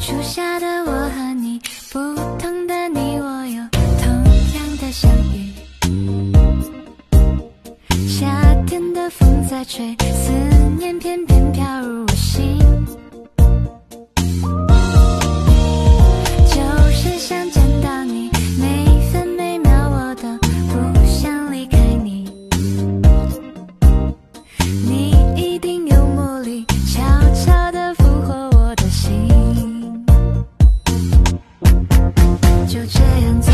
初夏的我和你不同的你我有同样的相遇。夏天的风在吹思念翩翩飘入我心。就这样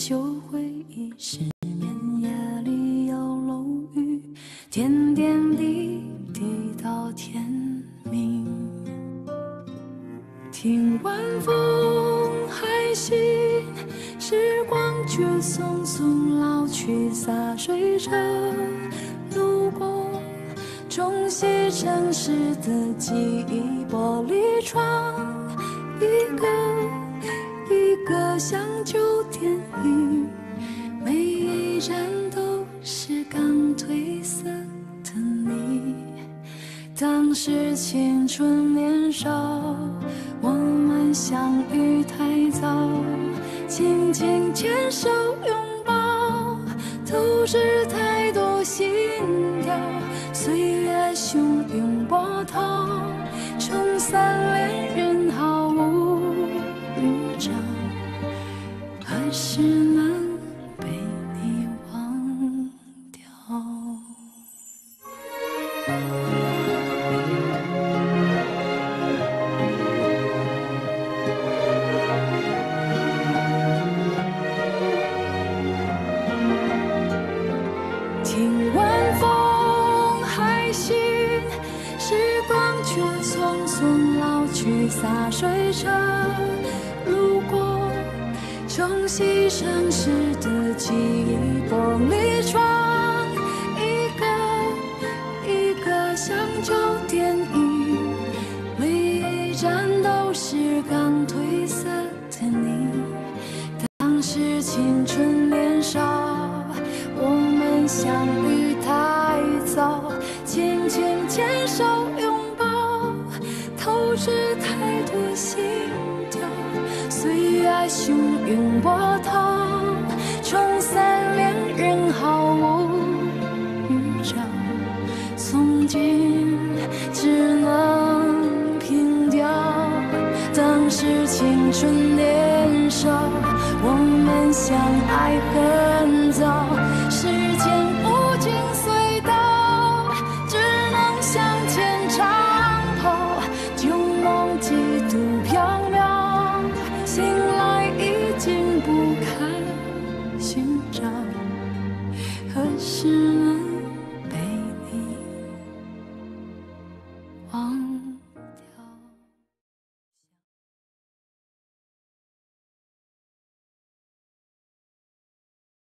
就回忆失眠夜里有龙雨点点滴滴到天明听晚风还习时光却匆匆老去洒水车路过冲洗城市的记忆玻璃窗一个一个想就电影每一站都是刚褪色的你当时青春年少我们相遇太早紧紧牵手拥抱都是太多心跳岁月汹涌波涛冲散恋人是能被你忘掉。听晚风还时光却匆匆老去洒水车路过冲洗生世的记忆，玻璃窗一个一个像旧电影，每一都是刚褪色的你。当时青春年少，我们相遇太早，紧紧牵手拥抱，透支太多心跳，岁月汹。云波涛，冲散恋人毫无预兆，从今只能凭吊。当时青春年少，我们相爱很早，时间